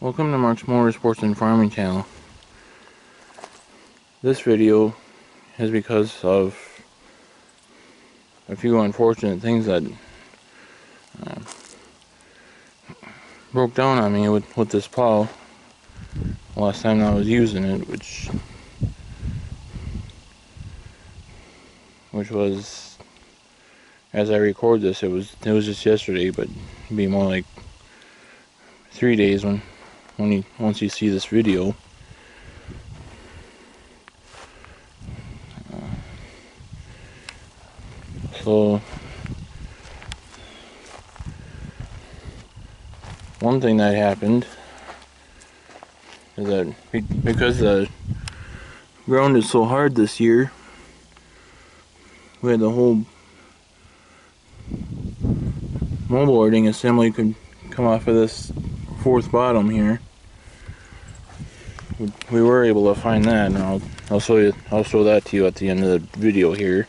Welcome to Mark's Motorsports and Farming channel. This video is because of a few unfortunate things that uh, broke down on me with, with this plow last time I was using it, which which was as I record this it was it was just yesterday but be more like three days when when you once you see this video. So one thing that happened is that because the ground is so hard this year, we had the whole moldboarding assembly could come off of this fourth bottom here we were able to find that, and I'll I'll show you I'll show that to you at the end of the video here.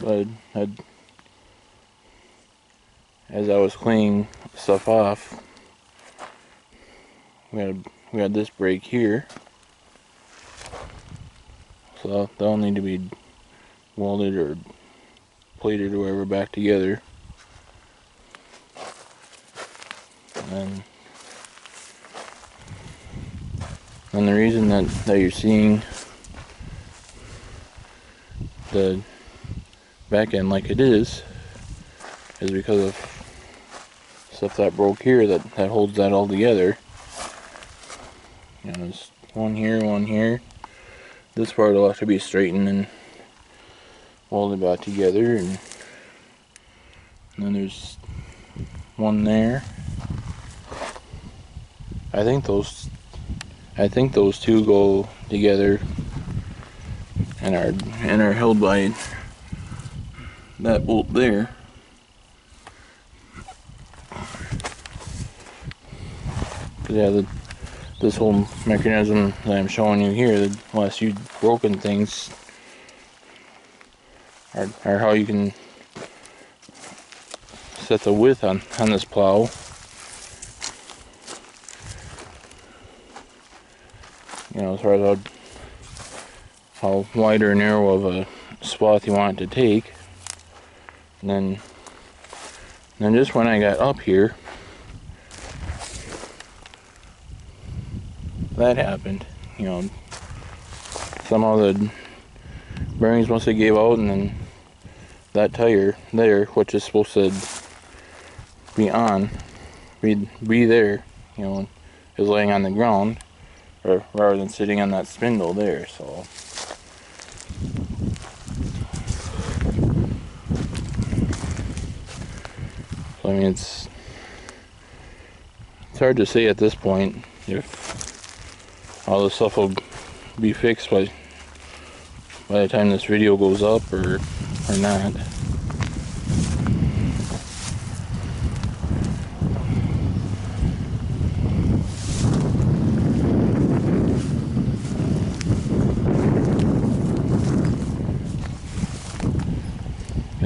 But I'd, as I was cleaning stuff off, we had we had this break here, so that'll need to be welded or plated or whatever back together. And, and the reason that, that you're seeing the back end like it is is because of stuff that broke here that, that holds that all together. You know, there's one here, one here. This part will have to be straightened and welded back together and, and then there's one there I think those I think those two go together and are and are held by that bolt there. Yeah, the, this whole mechanism that I'm showing you here, last few broken things are, are how you can set the width on, on this plow. Know, as far as how, how wide or narrow of a swath you want to take. And then, then just when I got up here, that happened. You know, somehow the bearings must have gave out and then that tire there, which is supposed to be on, be, be there, you know, is laying on the ground rather than sitting on that spindle there so. So I mean it's it's hard to say at this point if all this stuff will be fixed by by the time this video goes up or or not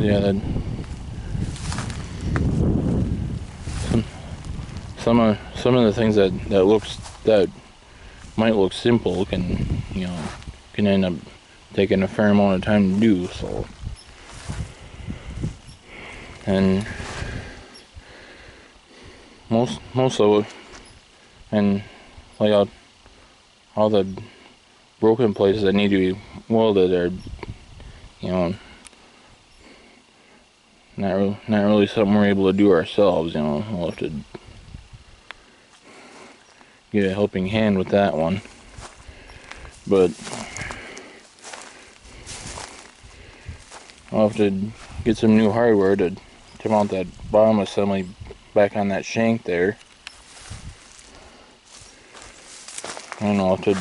yeah, um, that some some of some of the things that that looks that might look simple can you know can end up taking a fair amount of time to do. So and most most of it and like all, all the broken places that need to be welded are you know not really, not really something we're able to do ourselves, you know. We'll have to get a helping hand with that one. But I'll have to get some new hardware to, to mount that bottom assembly back on that shank there. And I'll have to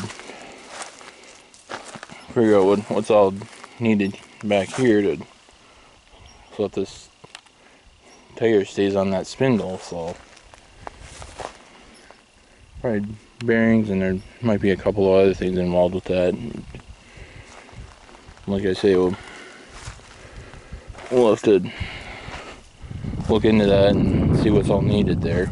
figure out what, what's all needed back here to so that this tire stays on that spindle so probably bearings and there might be a couple of other things involved with that like I say we'll, we'll have to look into that and see what's all needed there.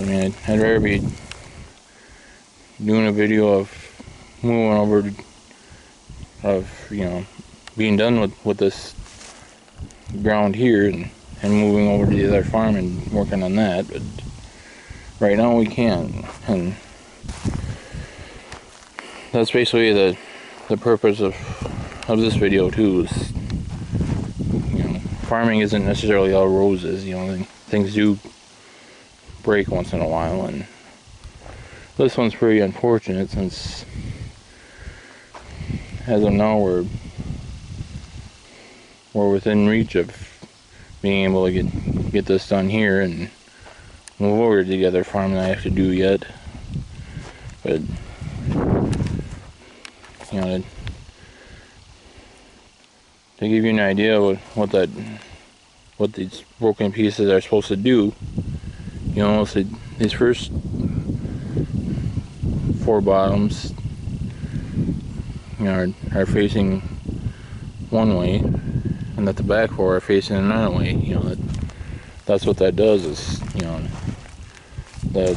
I mean, I'd, I'd rather be doing a video of moving over of, you know, being done with, with this ground here and, and moving over to the other farm and working on that. But right now we can't. And that's basically the the purpose of of this video too is you know farming isn't necessarily all roses you know things do break once in a while and this one's pretty unfortunate since as of now we're we're within reach of being able to get get this done here and move over to the other farm that I have to do yet. But you know to, give you an idea what what that what these broken pieces are supposed to do you know, so these first four bottoms you know, are, are facing one way, and that the back four are facing another way. You know, that, that's what that does is, you know, the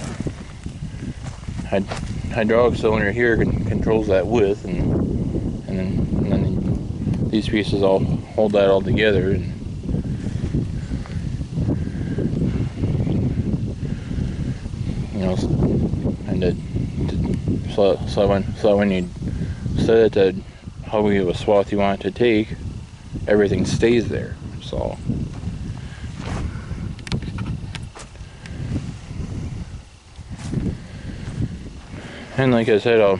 hydraulic cylinder here controls that width, and and then, and then these pieces all hold that all together. And, and to, so, so when so when you set it to how big of a swath you want it to take, everything stays there. So. And like I said, I'll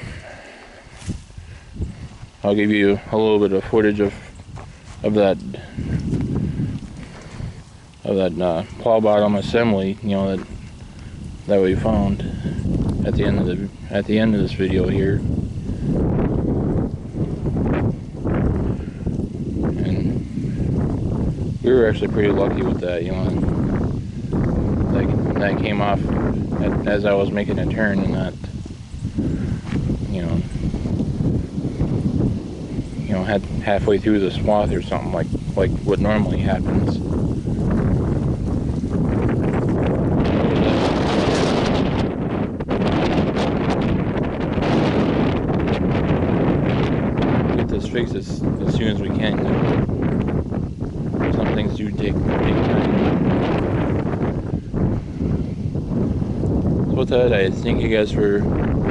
I'll give you a little bit of footage of of that of that uh, plow bottom assembly. You know that that we found at the end of the at the end of this video here. And we were actually pretty lucky with that, you know. That, that came off as I was making a turn and not, you know, you know, had halfway through the swath or something like like what normally happens. Fix as, as soon as we can. Some things do take, take time. So with that, I thank you guys for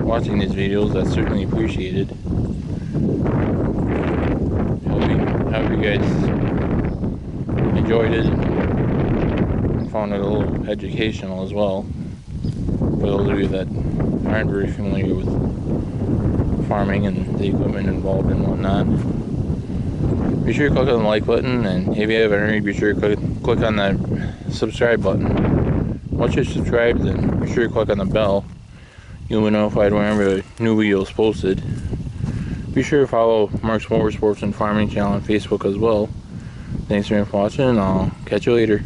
watching these videos. That's certainly appreciated. Hope you, hope you guys enjoyed it and found it a little educational as well. For those of you that aren't very familiar with farming and the equipment involved and whatnot. Be sure to click on the like button, and if you haven't already, be sure to click, click on the subscribe button. Once you're subscribed, then be sure to click on the bell. You'll be notified whenever a new video is posted. Be sure to follow Mark's Motorsports and Farming channel on Facebook as well. Thanks for watching, and I'll catch you later.